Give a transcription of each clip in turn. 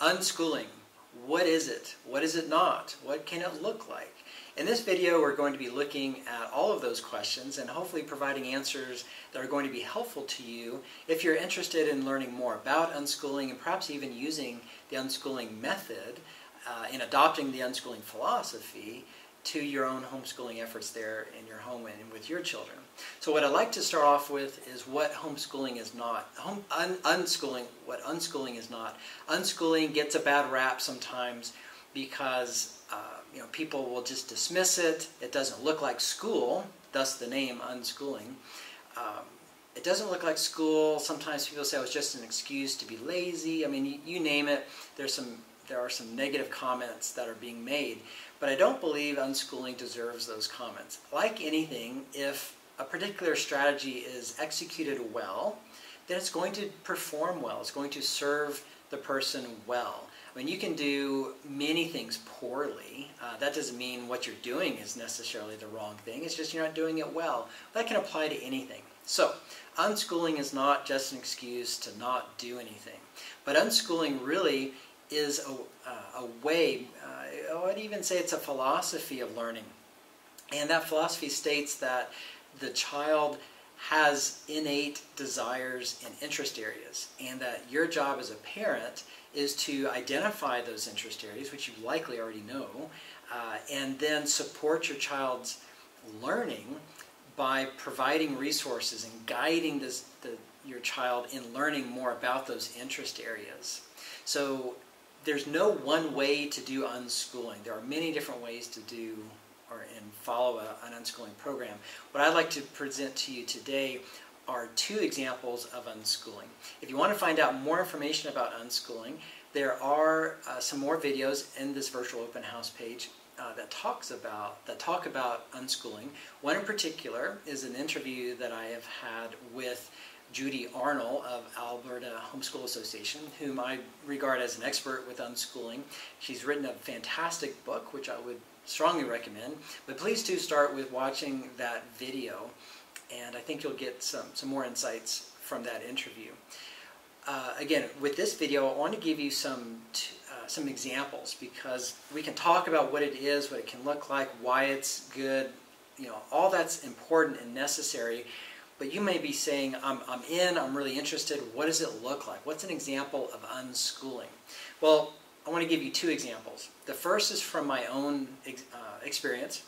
Unschooling. What is it? What is it not? What can it look like? In this video, we're going to be looking at all of those questions and hopefully providing answers that are going to be helpful to you if you're interested in learning more about unschooling and perhaps even using the unschooling method uh, in adopting the unschooling philosophy to your own homeschooling efforts there in your home and with your children. So what I'd like to start off with is what homeschooling is not. Home, un, unschooling, what unschooling is not. Unschooling gets a bad rap sometimes because uh, you know people will just dismiss it. It doesn't look like school, thus the name unschooling. Um, it doesn't look like school. Sometimes people say it was just an excuse to be lazy. I mean, you, you name it. There's some there are some negative comments that are being made. But I don't believe unschooling deserves those comments. Like anything, if a particular strategy is executed well, then it's going to perform well. It's going to serve the person well. I mean, you can do many things poorly. Uh, that doesn't mean what you're doing is necessarily the wrong thing. It's just you're not doing it well. That can apply to anything. So, unschooling is not just an excuse to not do anything. But unschooling really is a, uh, a way, uh, I would even say it's a philosophy of learning. And that philosophy states that the child has innate desires and interest areas, and that your job as a parent is to identify those interest areas, which you likely already know, uh, and then support your child's learning by providing resources and guiding this, the, your child in learning more about those interest areas. So there's no one way to do unschooling. There are many different ways to do or and follow a, an unschooling program. What I'd like to present to you today are two examples of unschooling. If you want to find out more information about unschooling, there are uh, some more videos in this virtual open house page uh, that talks about that talk about unschooling. One in particular is an interview that I have had with Judy Arnall of Alberta Homeschool Association, whom I regard as an expert with unschooling. She's written a fantastic book, which I would strongly recommend. But please do start with watching that video, and I think you'll get some, some more insights from that interview. Uh, again, with this video, I want to give you some uh, some examples because we can talk about what it is, what it can look like, why it's good, you know, all that's important and necessary but you may be saying, I'm, I'm in, I'm really interested, what does it look like? What's an example of unschooling? Well, I want to give you two examples. The first is from my own ex uh, experience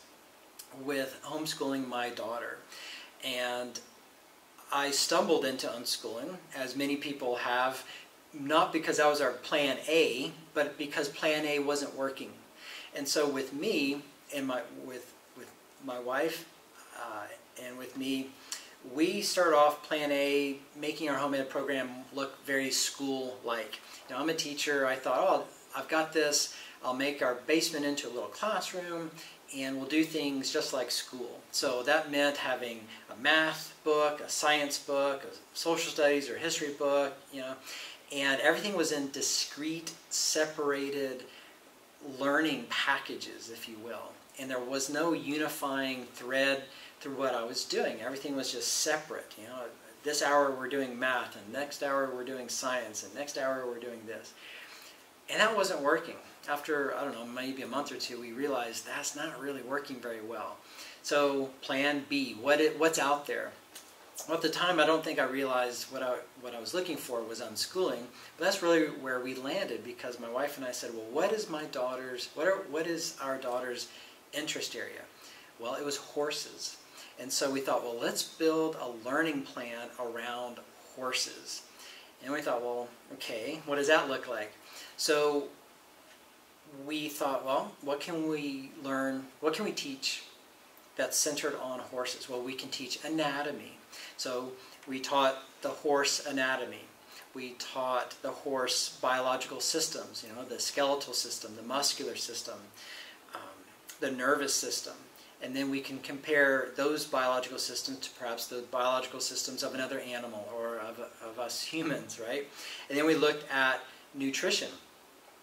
with homeschooling my daughter. And I stumbled into unschooling, as many people have, not because that was our plan A, but because plan A wasn't working. And so with me and my with with my wife uh, and with me we start off plan A, making our home ed program look very school-like. Know, I'm a teacher. I thought, oh, I've got this. I'll make our basement into a little classroom, and we'll do things just like school. So that meant having a math book, a science book, a social studies or history book, you know, and everything was in discrete, separated learning packages, if you will. And there was no unifying thread through what I was doing. Everything was just separate. You know, this hour we're doing math, and next hour we're doing science, and next hour we're doing this. And that wasn't working. After, I don't know, maybe a month or two, we realized that's not really working very well. So plan B, what it, what's out there? Well, at the time, I don't think I realized what I, what I was looking for was unschooling, but that's really where we landed because my wife and I said, well, what is my daughter's, what, are, what is our daughter's interest area? Well, it was horses. And so we thought, well, let's build a learning plan around horses. And we thought, well, okay, what does that look like? So we thought, well, what can we learn, what can we teach that's centered on horses? Well, we can teach anatomy. So we taught the horse anatomy. We taught the horse biological systems, you know, the skeletal system, the muscular system, um, the nervous system and then we can compare those biological systems to perhaps the biological systems of another animal or of, of us humans, right? And then we looked at nutrition.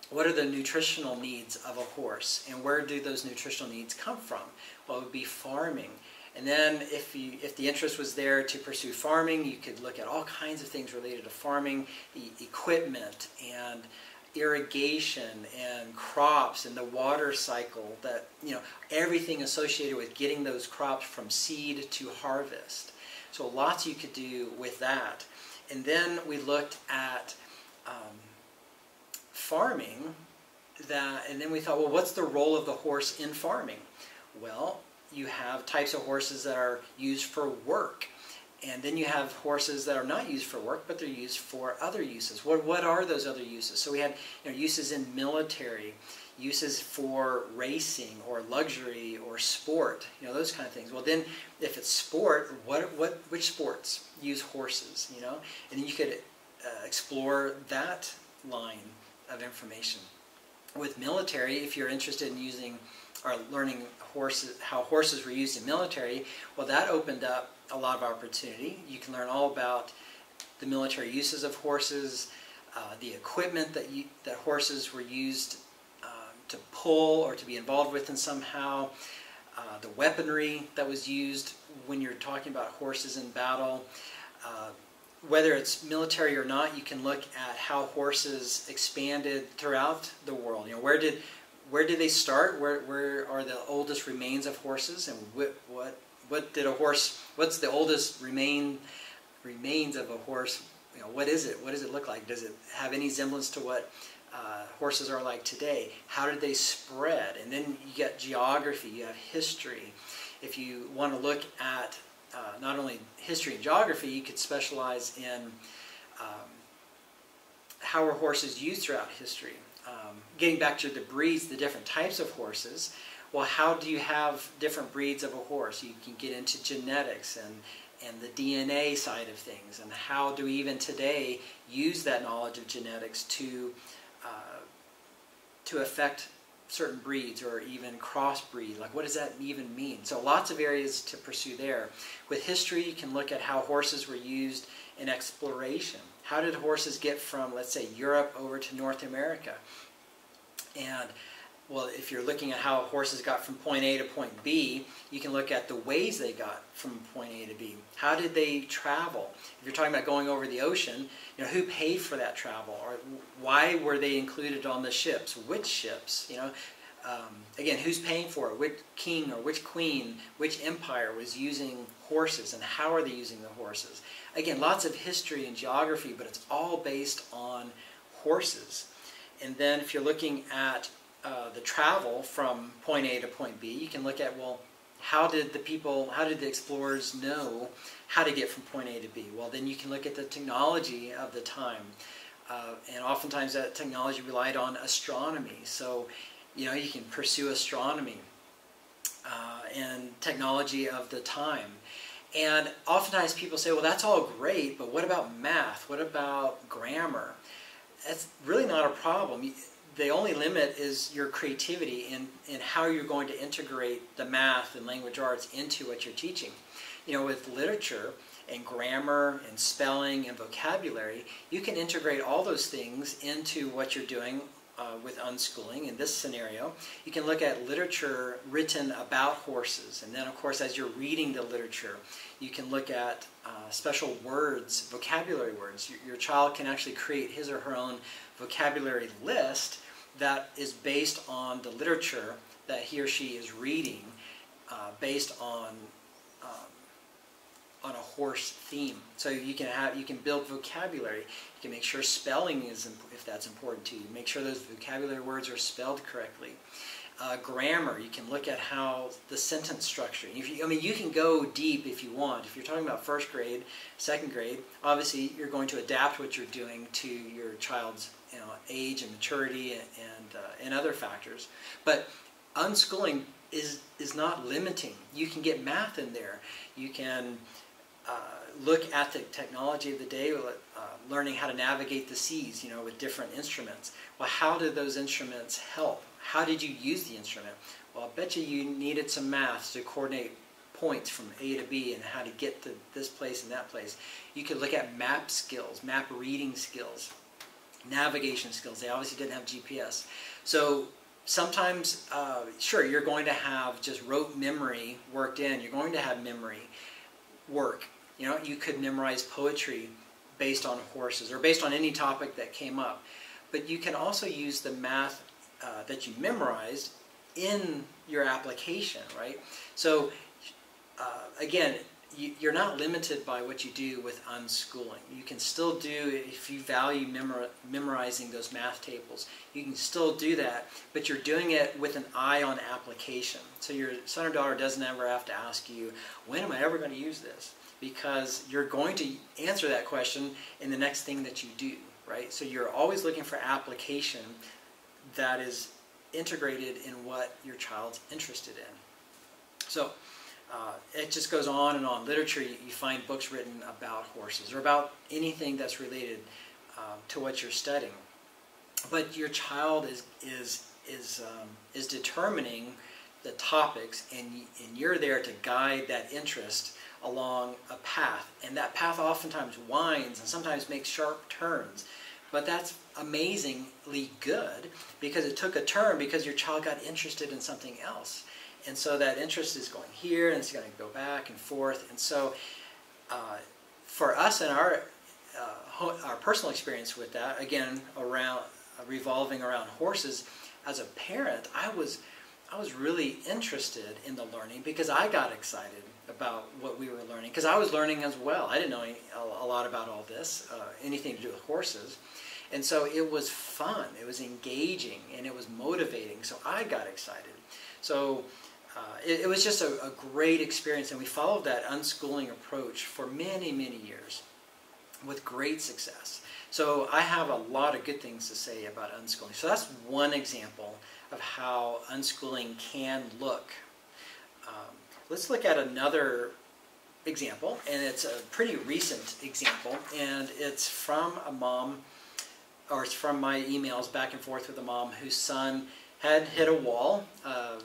What are the nutritional needs of a horse, and where do those nutritional needs come from? Well, it would be farming. And then if, you, if the interest was there to pursue farming, you could look at all kinds of things related to farming, the equipment and irrigation and crops and the water cycle that you know everything associated with getting those crops from seed to harvest. So lots you could do with that. And then we looked at um, farming that and then we thought well what's the role of the horse in farming? Well you have types of horses that are used for work and then you have horses that are not used for work, but they're used for other uses. What, what are those other uses? So we had you know, uses in military, uses for racing or luxury or sport, you know, those kind of things. Well, then if it's sport, what, what, which sports use horses, you know? And then you could uh, explore that line of information. With military, if you're interested in using or learning horses, how horses were used in military, well, that opened up a lot of opportunity. You can learn all about the military uses of horses, uh, the equipment that, you, that horses were used uh, to pull or to be involved with in somehow, uh, the weaponry that was used when you're talking about horses in battle. Uh, whether it's military or not, you can look at how horses expanded throughout the world. You know, where did where did they start? Where, where are the oldest remains of horses, and what, what what did a horse? What's the oldest remain remains of a horse? You know, what is it? What does it look like? Does it have any semblance to what uh, horses are like today? How did they spread? And then you get geography. You have history. If you want to look at uh, not only history and geography, you could specialize in um, how were horses used throughout history. Um, getting back to the breeds, the different types of horses, well, how do you have different breeds of a horse? You can get into genetics and, and the DNA side of things, and how do we even today use that knowledge of genetics to, uh, to affect certain breeds or even crossbreed. Like, what does that even mean? So, lots of areas to pursue there. With history, you can look at how horses were used in exploration. How did horses get from, let's say, Europe over to North America? And well, if you're looking at how horses got from point A to point B, you can look at the ways they got from point A to B. How did they travel? If you're talking about going over the ocean, you know, who paid for that travel? Or why were they included on the ships? Which ships? You know, um, again, who's paying for it? Which king or which queen, which empire was using horses and how are they using the horses? Again, lots of history and geography, but it's all based on horses. And then if you're looking at uh, the travel from point A to point B, you can look at, well, how did the people, how did the explorers know how to get from point A to B? Well, then you can look at the technology of the time. Uh, and oftentimes that technology relied on astronomy. So, you know, you can pursue astronomy uh, and technology of the time. And oftentimes people say, well, that's all great, but what about math? What about grammar? That's really not a problem the only limit is your creativity in, in how you're going to integrate the math and language arts into what you're teaching. You know, with literature and grammar and spelling and vocabulary, you can integrate all those things into what you're doing uh, with unschooling. In this scenario, you can look at literature written about horses. And then, of course, as you're reading the literature, you can look at uh, special words, vocabulary words. Your, your child can actually create his or her own vocabulary list that is based on the literature that he or she is reading, uh, based on um, on a horse theme. So you can have you can build vocabulary. You can make sure spelling is if that's important to you. Make sure those vocabulary words are spelled correctly. Uh, grammar, you can look at how the sentence structure. You, I mean, you can go deep if you want. If you're talking about first grade, second grade, obviously you're going to adapt what you're doing to your child's you know, age and maturity and and, uh, and other factors. But unschooling is is not limiting. You can get math in there. You can uh, look at the technology of the day, uh, learning how to navigate the seas, you know, with different instruments. Well, how did those instruments help? How did you use the instrument? Well, I bet you you needed some math to coordinate points from A to B and how to get to this place and that place. You could look at map skills, map reading skills navigation skills. They obviously didn't have GPS. So sometimes, uh, sure, you're going to have just rote memory worked in. You're going to have memory work. You know, you could memorize poetry based on horses or based on any topic that came up. but you can also use the math uh, that you memorized in your application, right? So uh, again, you, are not limited by what you do with unschooling. You can still do, if you value memorizing those math tables, you can still do that, but you're doing it with an eye on application. So your son or daughter doesn't ever have to ask you, when am I ever going to use this? Because you're going to answer that question in the next thing that you do, right? So you're always looking for application that is integrated in what your child's interested in. So uh, it just goes on and on. Literature, you, you, find books written about horses or about anything that's related uh, to what you're studying. But your child is is is um, is determining the topics, and and you're there to guide that interest along a path, and that path oftentimes winds and sometimes makes sharp turns. But that's amazingly good because it took a turn because your child got interested in something else. And so that interest is going here and it's going to go back and forth. And so uh, for us and our, uh, our personal experience with that, again, around uh, revolving around horses, as a parent, I was, I was really interested in the learning because I got excited about what we were learning because I was learning as well. I didn't know any, a, a, lot about all this, uh, anything to do with horses. And so it was fun, it was engaging, and it was motivating. So I got excited. So uh, it, it, was just a, a, great experience, and we followed that unschooling approach for many, many years with great success. So I have a lot of good things to say about unschooling. So that's one example of how unschooling can look. Um, let's look at another example, and it's a pretty recent example, and it's from a mom, or it's from my emails back and forth with a mom whose son had hit a wall. Um,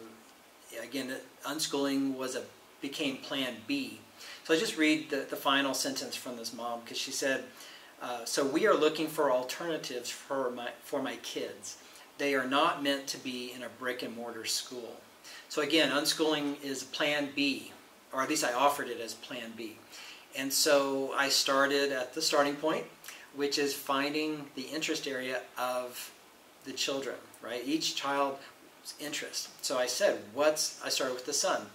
again, unschooling was a became Plan B. So I just read the, the final sentence from this mom because she said, uh, "So we are looking for alternatives for my for my kids. They are not meant to be in a brick and mortar school. So again, unschooling is Plan B, or at least I offered it as Plan B. And so I started at the starting point, which is finding the interest area of the children. Right, each child interest. So I said, what's, I started with the son,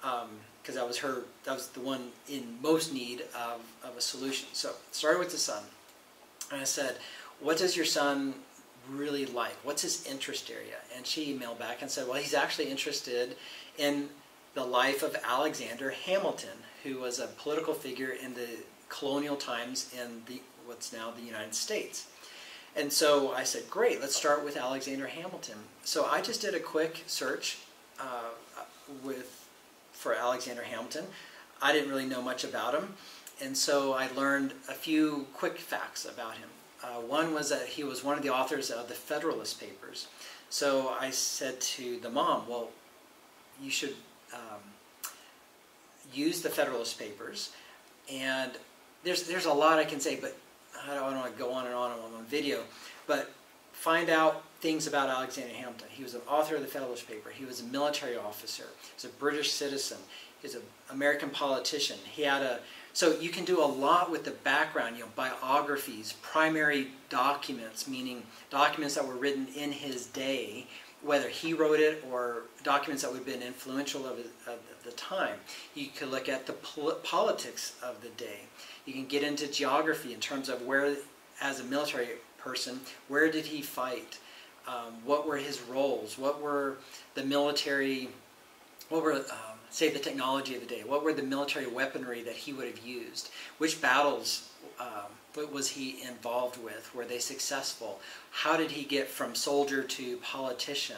because um, that was her, that was the one in most need of, of a solution. So started with the son. And I said, what does your son really like? What's his interest area? And she emailed back and said, well, he's actually interested in the life of Alexander Hamilton, who was a political figure in the colonial times in the, what's now the United States. And so I said, great, let's start with Alexander Hamilton. So I just did a quick search uh, with for Alexander Hamilton. I didn't really know much about him, and so I learned a few quick facts about him. Uh, one was that he was one of the authors of the Federalist Papers. So I said to the mom, well, you should um, use the Federalist Papers. And there's, there's a lot I can say, but I don't want to go on and on on one video, but find out things about Alexander Hamilton. He was an author of the Federalist Paper. He was a military officer. He was a British citizen. He's an American politician. He had a so you can do a lot with the background, you know, biographies, primary documents, meaning documents that were written in his day, whether he wrote it or documents that would have been influential of, of the time. You could look at the pol politics of the day. You can get into geography in terms of where, as a military person, where did he fight? Um, what were his roles? What were the military, what were, um, say, the technology of the day? What were the military weaponry that he would have used? Which battles um, what was he involved with? Were they successful? How did he get from soldier to politician?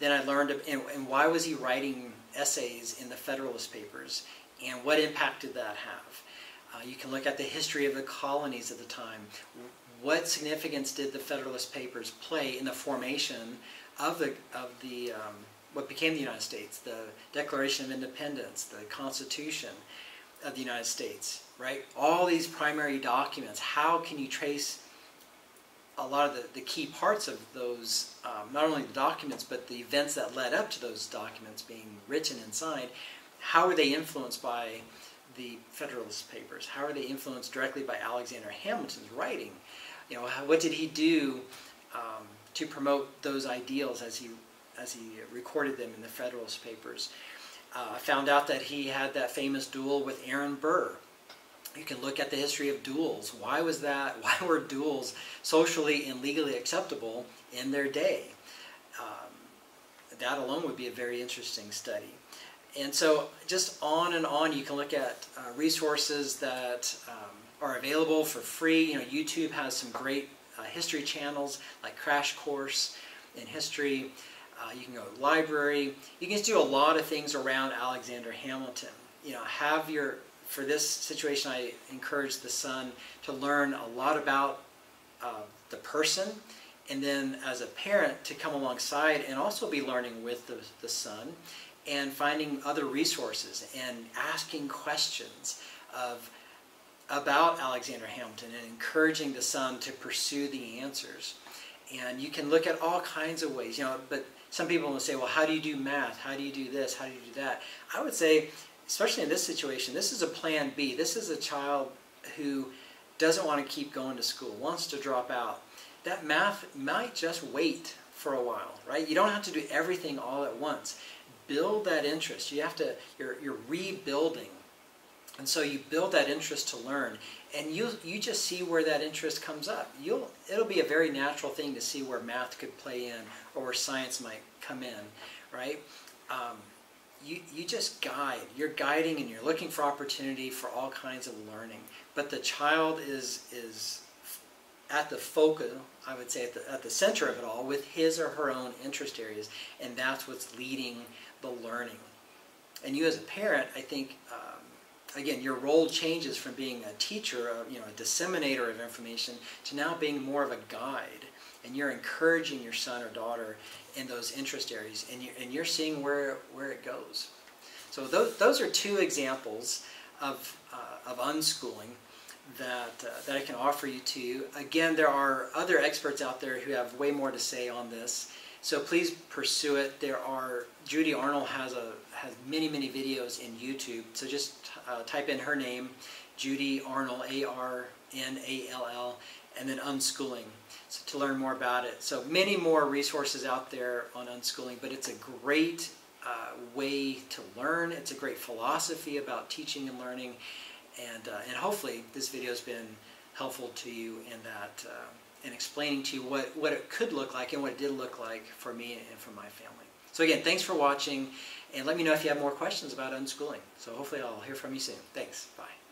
Then I learned, and, and why was he writing essays in the Federalist Papers? And what impact did that have? Uh, you can look at the history of the colonies at the time. What significance did the Federalist Papers play in the formation of the of the um, what became the United States, the Declaration of Independence, the Constitution of the United States, right? All these primary documents. How can you trace a lot of the, the key parts of those, um, not only the documents, but the events that led up to those documents being written and signed? How were they influenced by the Federalist Papers? How are they influenced directly by Alexander Hamilton's writing? You know, what did he do um, to promote those ideals as he, as he recorded them in the Federalist Papers. Uh, I found out that he had that famous duel with Aaron Burr. You can look at the history of duels. Why was that? Why were duels socially and legally acceptable in their day? Um, that alone would be a very interesting study. And so just on and on, you can look at uh, resources that um, are available for free. You know, YouTube has some great uh, history channels like Crash Course in History. Uh, you can go to library. You can just do a lot of things around Alexander Hamilton. You know, have your, for this situation, I encourage the son to learn a lot about uh, the person and then as a parent to come alongside and also be learning with the, the son and finding other resources and asking questions of about Alexander Hamilton and encouraging the son to pursue the answers. And you can look at all kinds of ways, you know, but some people will say, well, how do you do math? How do you do this? How do you do that? I would say, especially in this situation, this is a plan B. This is a child who doesn't want to keep going to school, wants to drop out. That math might just wait for a while, right? You don't have to do everything all at once. Build that interest. You have to, you're, you're rebuilding and so you build that interest to learn, and you you just see where that interest comes up. You'll it'll be a very natural thing to see where math could play in or where science might come in, right? Um, you you just guide. You're guiding, and you're looking for opportunity for all kinds of learning. But the child is is at the focus, I would say, at the, at the center of it all, with his or her own interest areas, and that's what's leading the learning. And you, as a parent, I think. Uh, again, your role changes from being a teacher, a, you know, a disseminator of information, to now being more of a guide. And you're encouraging your son or daughter in those interest areas, and, you, and you're seeing where, where it goes. So those, those are two examples of, uh, of unschooling that, uh, that I can offer you to you. Again, there are other experts out there who have way more to say on this. So please pursue it. There are, Judy Arnall has, a, has many, many videos in YouTube. So just uh, type in her name, Judy Arnall, A-R-N-A-L-L, and then unschooling so to learn more about it. So many more resources out there on unschooling, but it's a great uh, way to learn. It's a great philosophy about teaching and learning, and uh, and hopefully this video has been helpful to you in that in explaining to you what what it could look like and what it did look like for me and for my family. So again, thanks for watching, and let me know if you have more questions about unschooling. So hopefully I'll hear from you soon. Thanks. Bye.